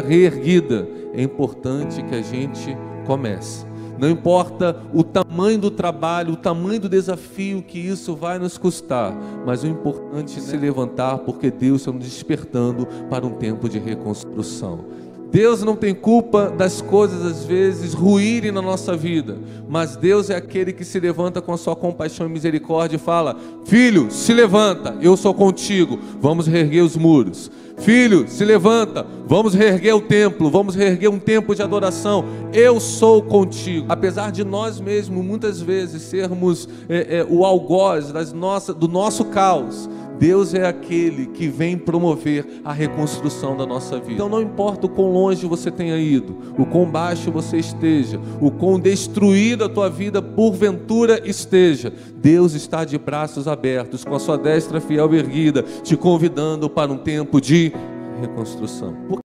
reerguida, é importante que a gente comece. Não importa o tamanho do trabalho, o tamanho do desafio que isso vai nos custar, mas o importante é se levantar, porque Deus está nos despertando para um tempo de reconstrução. Deus não tem culpa das coisas às vezes ruírem na nossa vida, mas Deus é aquele que se levanta com a sua compaixão e misericórdia e fala: Filho, se levanta, eu sou contigo, vamos reerguer os muros. Filho, se levanta, vamos reerguer o templo, vamos reerguer um tempo de adoração. Eu sou contigo. Apesar de nós mesmos muitas vezes sermos é, é, o algoz das do nosso caos, Deus é aquele que vem promover a reconstrução da nossa vida. Então não importa o quão longe você tenha ido, o quão baixo você esteja, o quão destruída a tua vida porventura esteja, Deus está de braços abertos, com a sua destra fiel erguida, te convidando para um tempo de reconstrução.